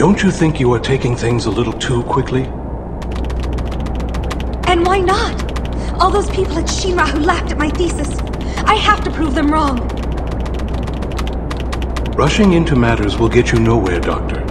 Don't you think you are taking things a little too quickly? And why not? All those people at Shinra who laughed at my thesis. I have to prove them wrong. Rushing into matters will get you nowhere, Doctor.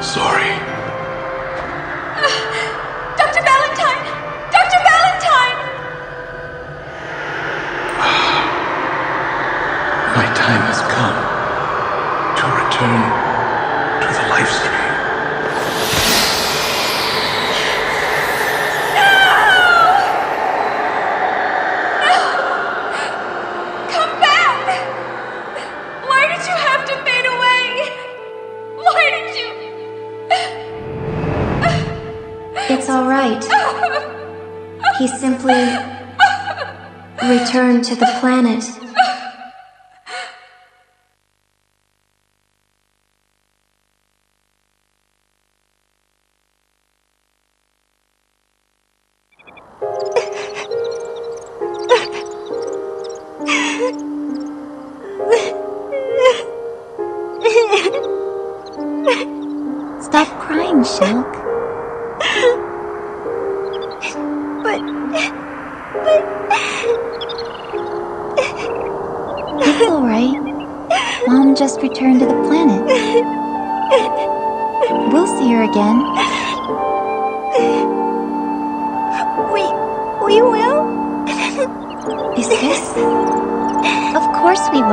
Sorry. To the planet.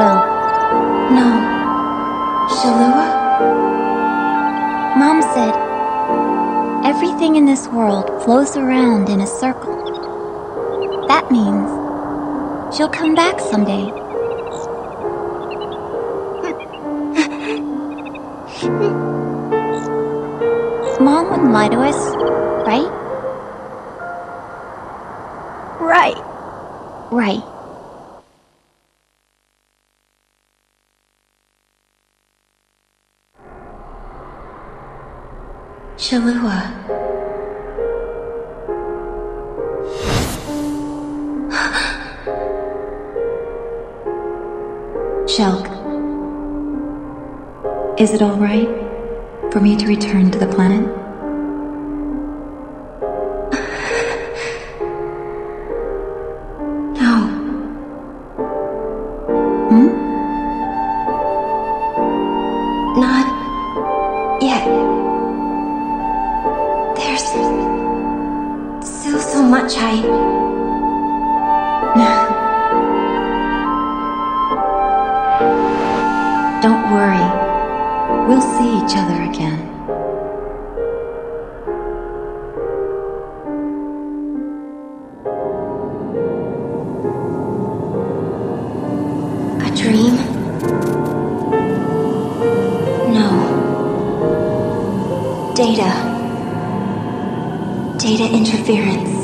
Course we will. No. Shalua? Mom said, everything in this world flows around in a circle. That means she'll come back someday. Shelke. Is it alright for me to return to the planet? Data. Data interference.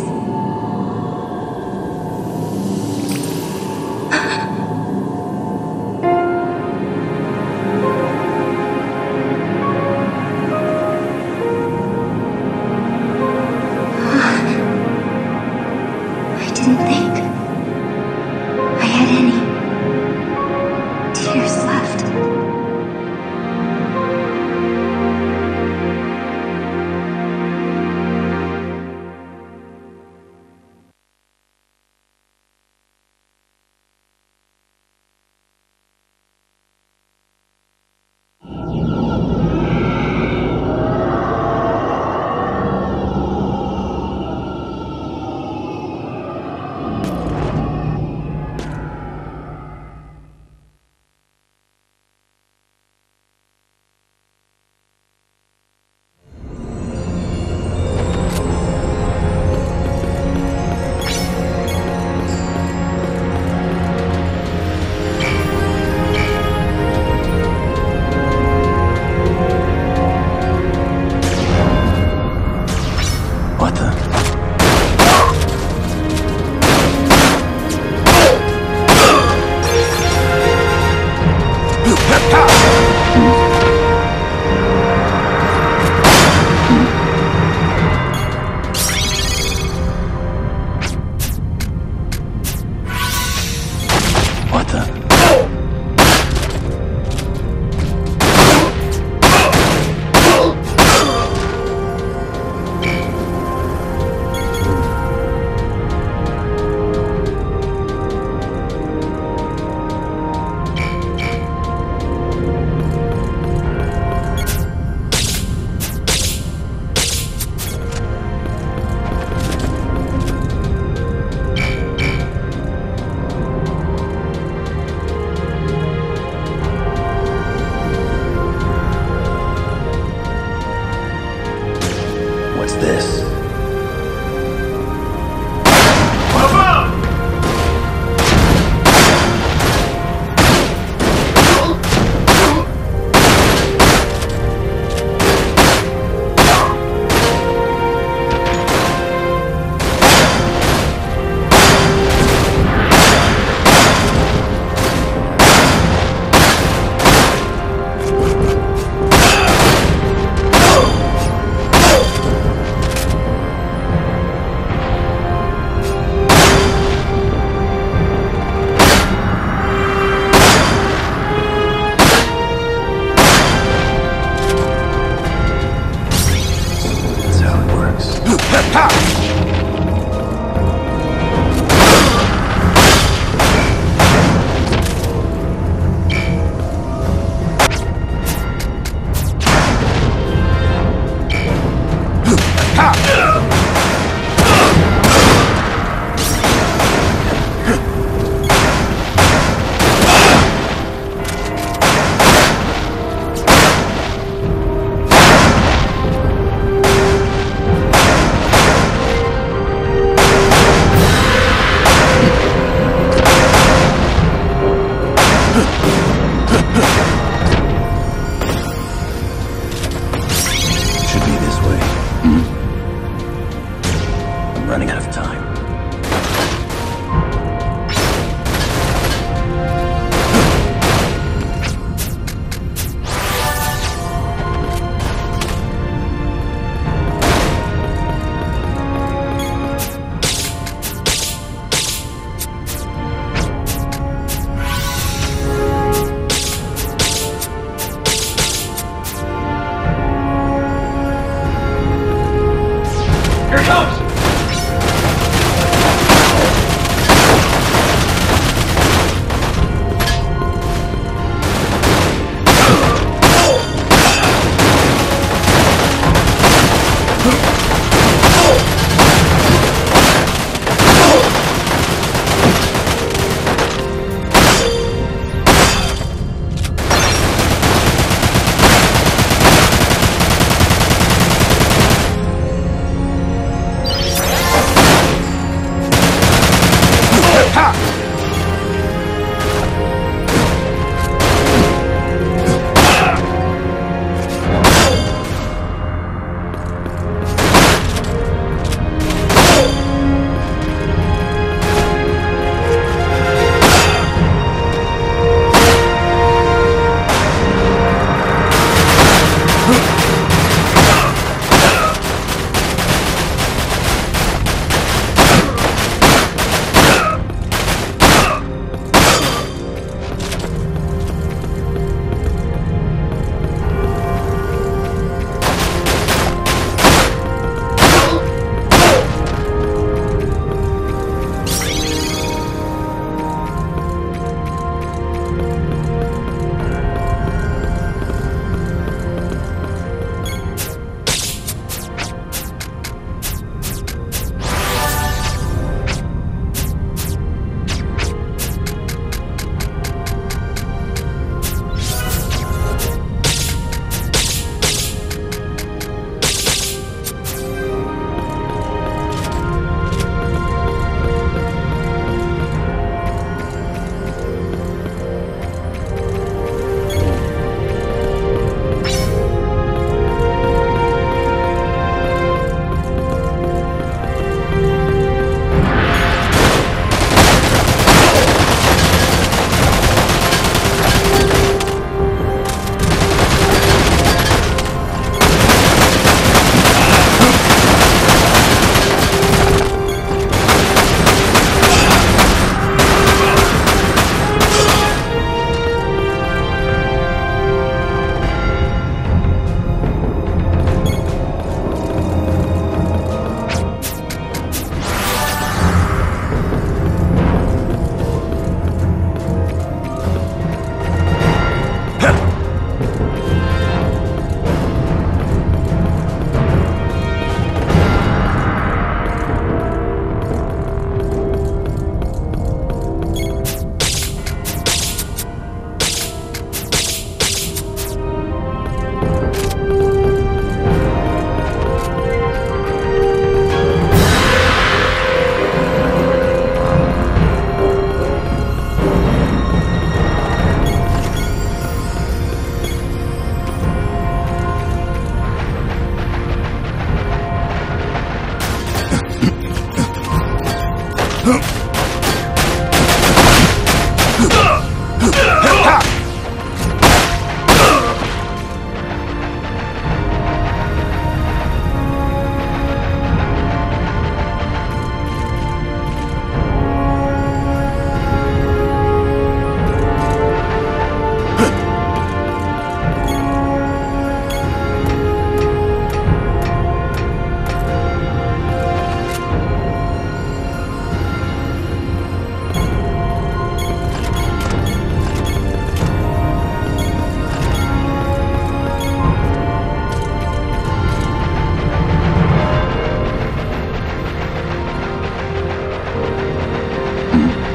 Mm-hmm.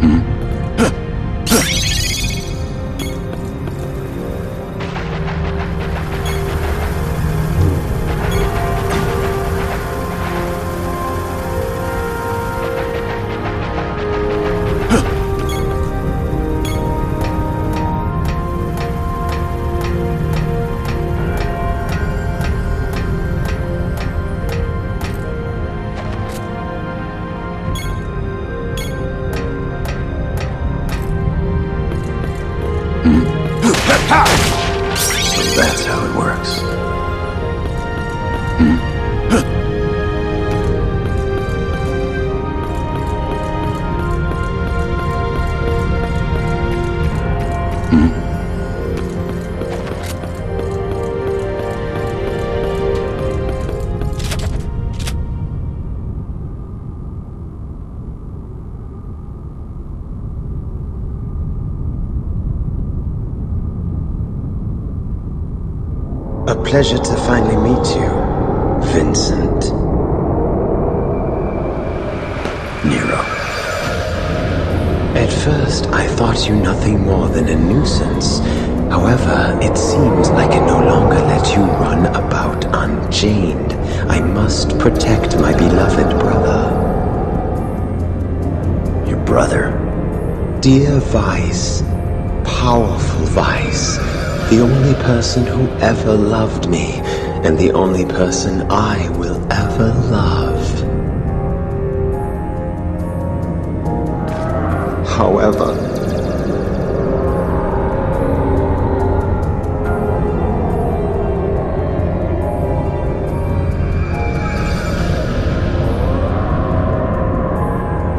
Mm-hmm. Pleasure to finally meet you, Vincent. Nero. At first, I thought you nothing more than a nuisance. However, it seems I can no longer let you run about unchained. I must protect my beloved brother. Your brother. Dear Weiss, powerful Weiss, the only person who ever loved me, and the only person I will ever love. However,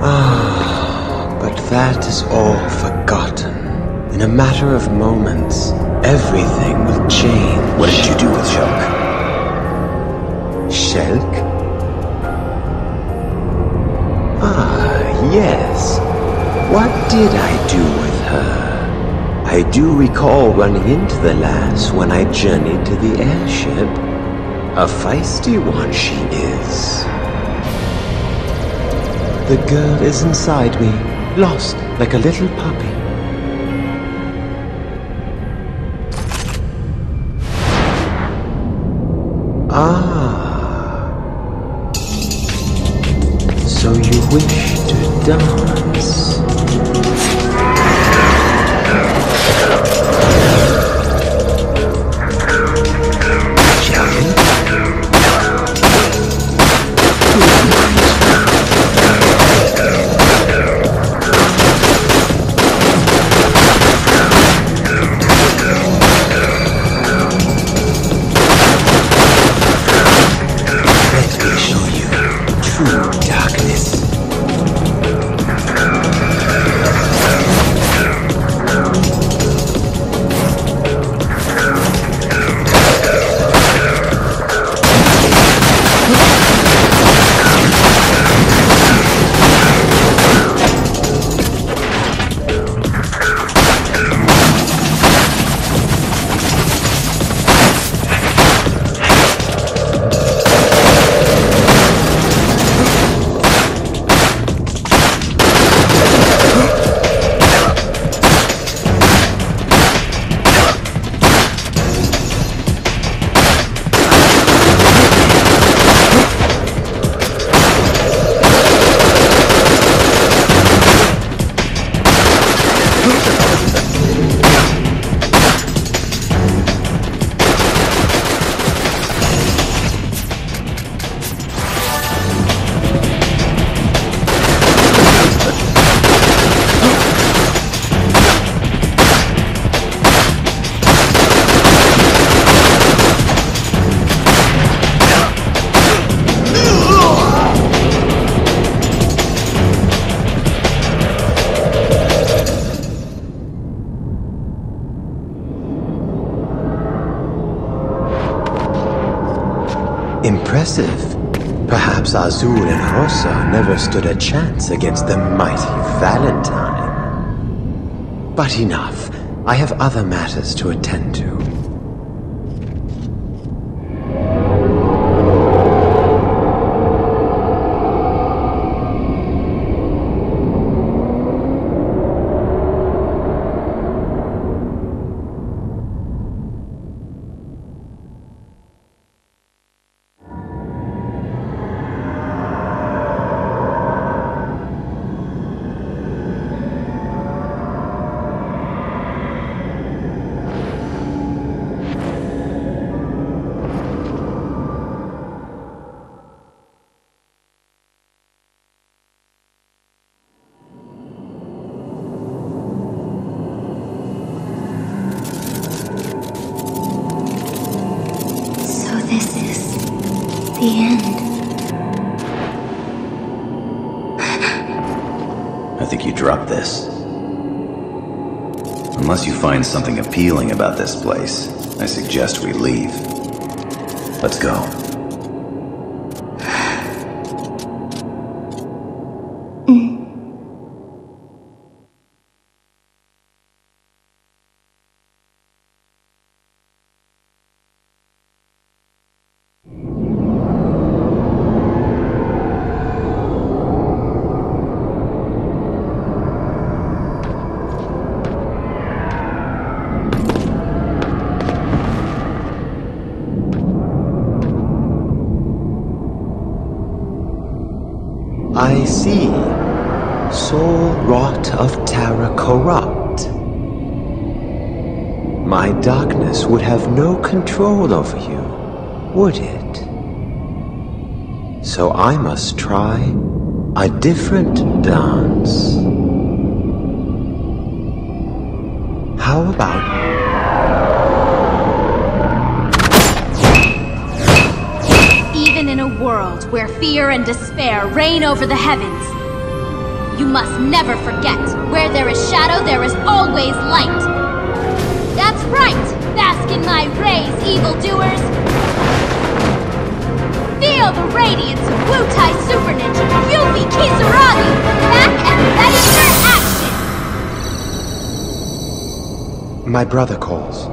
Ah, but that is all forgotten. In a matter of moments, everything will change. What did you do with Shelke? Shelke? Ah, yes. What did I do with her? I do recall running into the lass when I journeyed to the airship. A feisty one she is. The girl is inside me, lost like a little puppy. Perhaps Azul and Rosso never stood a chance against the mighty Valentine. But enough. I have other matters to attend to. Think you dropped this. Unless you find something appealing about this place, I suggest we leave. Let's go. I see. Soul wrought of terror corrupt. My darkness would have no control over you, would it? So I must try a different dance. How about world where fear and despair reign over the heavens, you must never forget where there is shadow, there is always light. That's right! Bask in my rays, evildoers! Feel the radiance of Wutai Super Ninja Yuffie Kisaragi back and ready for action! my brother calls?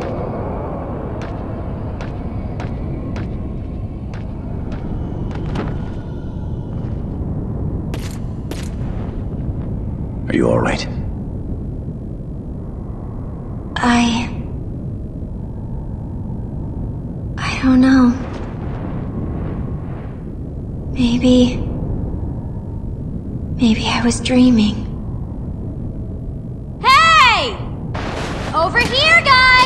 Are you alright? I. I don't know. Maybe. Maybe I was dreaming. Hey! Over here, guys!